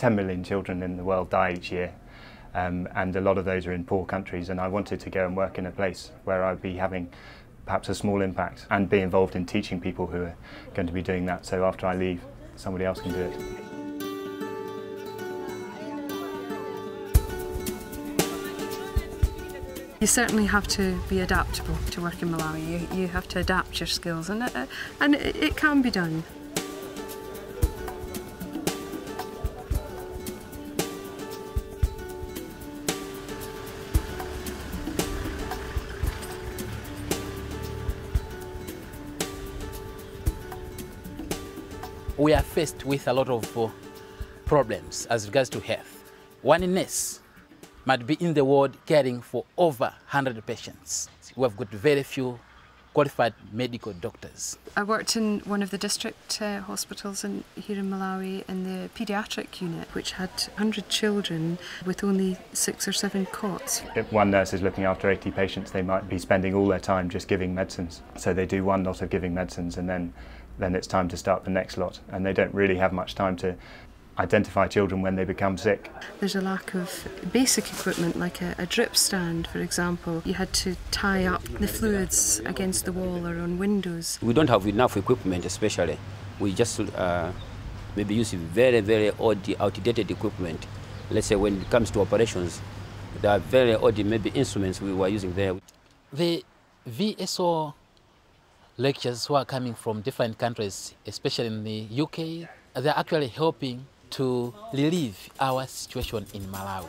10 million children in the world die each year um, and a lot of those are in poor countries and I wanted to go and work in a place where I'd be having perhaps a small impact and be involved in teaching people who are going to be doing that so after I leave somebody else can do it. You certainly have to be adaptable to work in Malawi. You, you have to adapt your skills and it, and it, it can be done. We are faced with a lot of uh, problems as regards to health. One nurse might be in the ward caring for over 100 patients. We have got very few qualified medical doctors. I worked in one of the district uh, hospitals in, here in Malawi in the paediatric unit, which had 100 children with only six or seven cots. If one nurse is looking after 80 patients, they might be spending all their time just giving medicines. So they do one lot of giving medicines and then then it's time to start the next lot. And they don't really have much time to identify children when they become sick. There's a lack of basic equipment like a, a, drip stand, for example. You had to tie up the fluids against the wall or on windows. We don't have enough equipment, especially. We just uh, maybe use very, very old, outdated equipment. Let's say when it comes to operations, there are very old, maybe instruments we were using there. The VSO lecturers who are coming from different countries, especially in the UK, they're actually helping to relieve our situation in Malawi.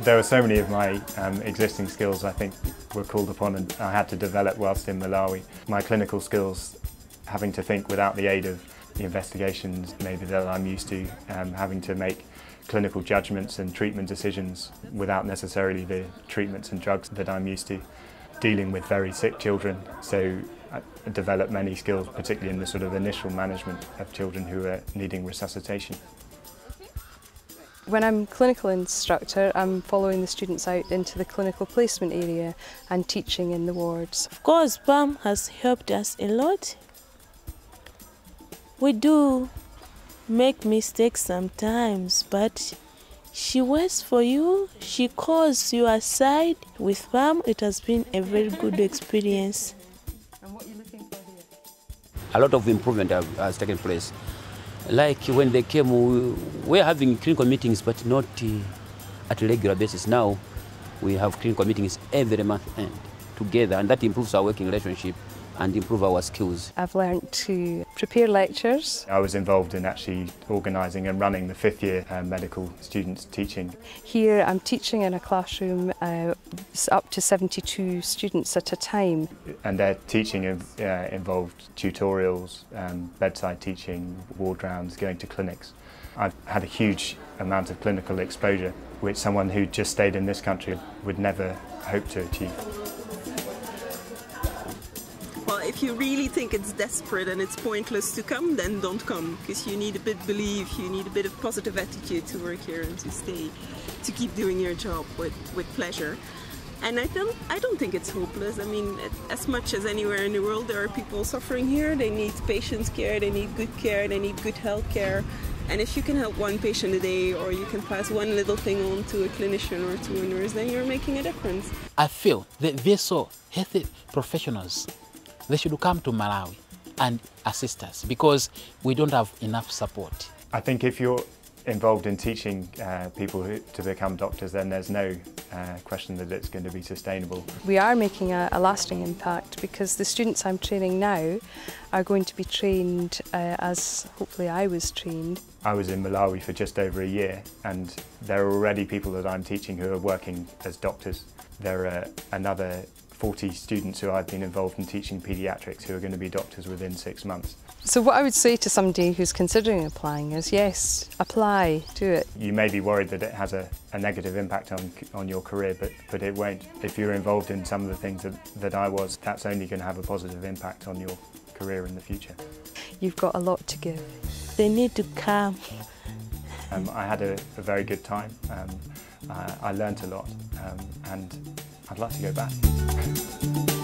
There were so many of my um, existing skills I think were called upon and I had to develop whilst in Malawi. My clinical skills, having to think without the aid of the investigations maybe that I'm used to, um, having to make clinical judgments and treatment decisions without necessarily the treatments and drugs that I'm used to dealing with very sick children. So uh, I developed many skills, particularly in the sort of initial management of children who are needing resuscitation. When I'm clinical instructor, I'm following the students out into the clinical placement area and teaching in the wards. Of course, PAM has helped us a lot. We do make mistakes sometimes, but she waits for you, she calls you aside. With mom, it has been a very good experience. And what are you looking for here? A lot of improvement has taken place. Like when they came, we were having clinical meetings, but not uh, at a regular basis. Now we have clinical meetings every month end together, and that improves our working relationship and improve our skills. I've learned to prepare lectures. I was involved in actually organising and running the fifth year uh, medical students teaching. Here I'm teaching in a classroom uh, up to 72 students at a time. And their teaching uh, involved tutorials, um, bedside teaching, ward rounds, going to clinics. I've had a huge amount of clinical exposure which someone who just stayed in this country would never hope to achieve if you really think it's desperate and it's pointless to come, then don't come because you need a bit of belief, you need a bit of positive attitude to work here and to stay, to keep doing your job with, with pleasure. And I don't, I don't think it's hopeless. I mean, as much as anywhere in the world, there are people suffering here. They need patient care, they need good care, they need good health care. And if you can help one patient a day or you can pass one little thing on to a clinician or to a nurse, then you're making a difference. I feel that VSO health professionals they should come to Malawi and assist us because we don't have enough support. I think if you're involved in teaching uh, people who, to become doctors, then there's no uh, question that it's going to be sustainable. We are making a, a, lasting impact because the students I'm training now are going to be trained uh, as hopefully I was trained. I was in Malawi for just over a year and there are already people that I'm teaching who are working as doctors. There are another 40 students who I've been involved in teaching paediatrics who are going to be doctors within six months. So what I would say to somebody who's considering applying is yes, apply, do it. You may be worried that it has a, a negative impact on, on your career, but, but it won't. If you're involved in some of the things that, that I was, that's only going to have a positive impact on your career in the future. You've got a lot to give. They need to come. Um, I had a, a, very good time. Um, I, I learnt a lot um, and I'd like to go back.